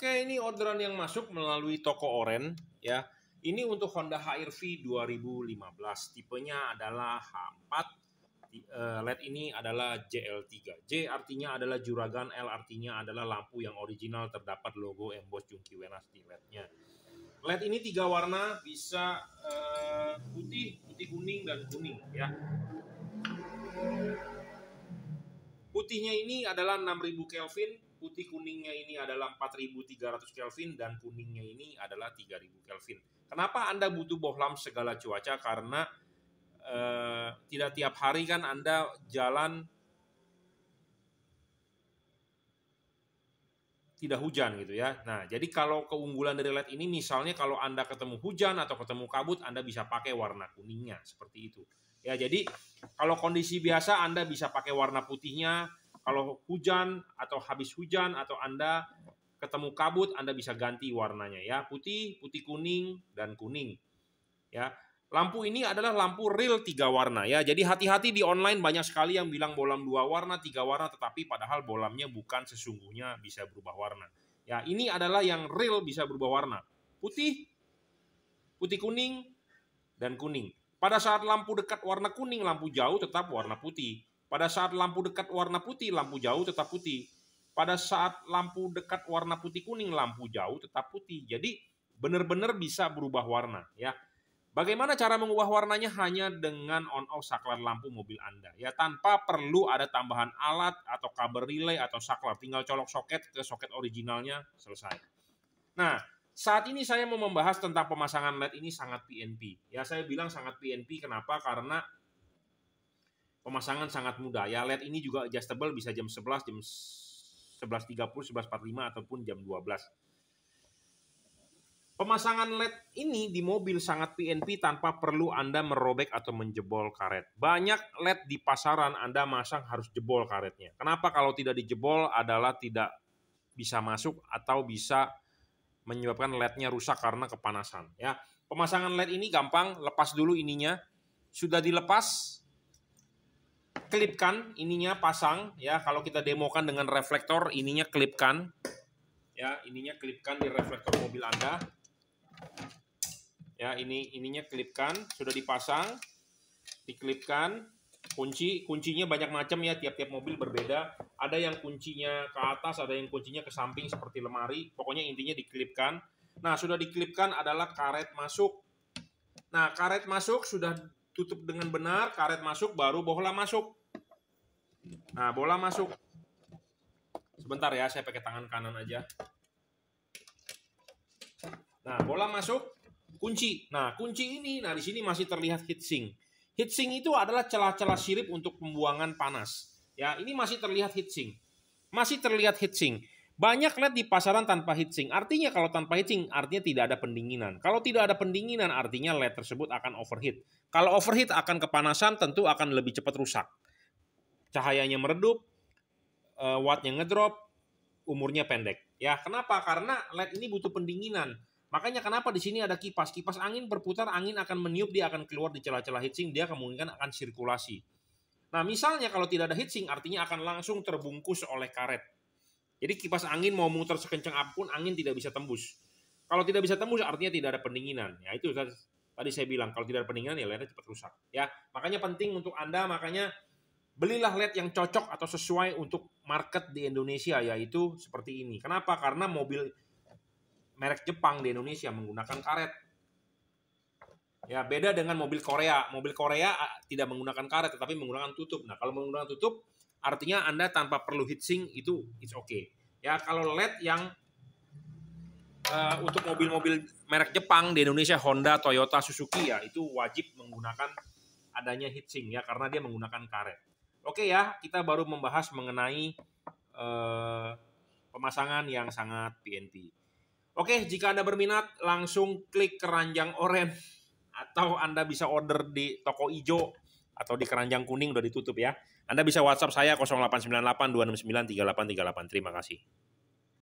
Oke, ini orderan yang masuk melalui toko Oren ya. Ini untuk Honda HR-V 2015. Tipenya adalah H4. Eh, LED ini adalah JL3. J artinya adalah juragan, L artinya adalah lampu yang original terdapat logo emboss Jungki Wenas di LED-nya. LED ini tiga warna, bisa uh, putih, putih kuning dan kuning ya. Putihnya ini adalah 6000 Kelvin, putih kuningnya ini adalah 4300 Kelvin dan kuningnya ini adalah 3000 Kelvin. Kenapa Anda butuh bohlam segala cuaca? Karena uh, tidak tiap hari kan Anda jalan tidak hujan gitu ya. Nah, jadi kalau keunggulan dari LED ini misalnya kalau Anda ketemu hujan atau ketemu kabut, Anda bisa pakai warna kuningnya seperti itu. Ya, jadi kalau kondisi biasa Anda bisa pakai warna putihnya, kalau hujan atau habis hujan atau Anda ketemu kabut Anda bisa ganti warnanya ya. Putih putih kuning dan kuning ya. Lampu ini adalah lampu real tiga warna ya. Jadi hati-hati di online banyak sekali yang bilang bolam dua warna tiga warna tetapi padahal bolamnya bukan sesungguhnya bisa berubah warna ya. Ini adalah yang real bisa berubah warna. Putih putih kuning dan kuning. Pada saat lampu dekat warna kuning lampu jauh tetap warna putih pada saat lampu dekat warna putih lampu jauh tetap putih pada saat lampu dekat warna putih kuning, lampu jauh tetap putih. Jadi benar-benar bisa berubah warna ya. Bagaimana cara mengubah warnanya hanya dengan on off saklar lampu mobil Anda ya tanpa perlu ada tambahan alat atau kabel relay atau saklar tinggal colok soket ke soket originalnya selesai. Nah, saat ini saya mau membahas tentang pemasangan LED ini sangat PNP. Ya, saya bilang sangat PNP kenapa? Karena pemasangan sangat mudah. Ya, LED ini juga adjustable bisa jam 11, jam 11.30, 11.45 ataupun jam 12. Pemasangan LED ini di mobil sangat PNP tanpa perlu Anda merobek atau menjebol karet. Banyak LED di pasaran Anda masang harus jebol karetnya. Kenapa kalau tidak dijebol adalah tidak bisa masuk atau bisa menyebabkan LED-nya rusak karena kepanasan. Ya, pemasangan LED ini gampang, lepas dulu ininya. Sudah dilepas, klipkan ininya pasang ya. Kalau kita demokan dengan reflektor ininya klipkan. Ya ininya klipkan di reflektor mobil Anda. Ya ini ininya klipkan sudah dipasang diklipkan. Kunci kuncinya banyak macam ya tiap-tiap mobil berbeda. Ada yang kuncinya ke atas ada yang kuncinya ke samping seperti lemari. Pokoknya intinya diklipkan. Nah sudah diklipkan adalah karet masuk. Nah karet masuk sudah tutup dengan benar karet masuk baru bohlam masuk Nah, bola masuk. Sebentar ya, saya pakai tangan kanan aja. Nah, bola masuk, kunci. Nah, kunci ini, nah di sini masih terlihat heatsink. Heatsink itu adalah celah-celah sirip untuk pembuangan panas. Ya, ini masih terlihat heatsink. Masih terlihat heatsink. Banyak LED di pasaran tanpa heatsink. Artinya kalau tanpa heatsink, artinya tidak ada pendinginan. Kalau tidak ada pendinginan, artinya LED tersebut akan overheat. Kalau overheat akan kepanasan, tentu akan lebih cepat rusak cahayanya meredup, uh, wattnya ngedrop, umurnya pendek. Ya, kenapa? Karena LED ini butuh pendinginan. Makanya kenapa di sini ada kipas. Kipas angin berputar, angin akan meniup, dia akan keluar di celah-celah heatsink, dia kemungkinan akan sirkulasi. Nah, misalnya kalau tidak ada heatsink, artinya akan langsung terbungkus oleh karet. Jadi kipas angin mau muter sekencang apa pun, angin tidak bisa tembus. Kalau tidak bisa tembus, artinya tidak ada pendinginan. Ya itu tadi saya bilang, kalau tidak ada pendinginan, ya LED cepat rusak. Ya, makanya penting untuk Anda, makanya Belilah LED yang cocok atau sesuai untuk market di Indonesia yaitu seperti ini. Kenapa? Karena mobil merek Jepang di Indonesia menggunakan karet. Ya, beda dengan mobil Korea. Mobil Korea tidak menggunakan karet tetapi menggunakan tutup. Nah, kalau menggunakan tutup artinya Anda tanpa perlu heatsink itu it's okay. Ya, kalau LED yang uh, untuk mobil-mobil merek Jepang di Indonesia Honda, Toyota, Suzuki ya itu wajib menggunakan adanya heatsink ya karena dia menggunakan karet. Oke ya, kita baru membahas mengenai uh, pemasangan yang sangat PNP. Oke, jika Anda berminat langsung klik keranjang oranye atau Anda bisa order di toko hijau atau di keranjang kuning udah ditutup ya. Anda bisa WhatsApp saya 0898 269 3838. Terima kasih.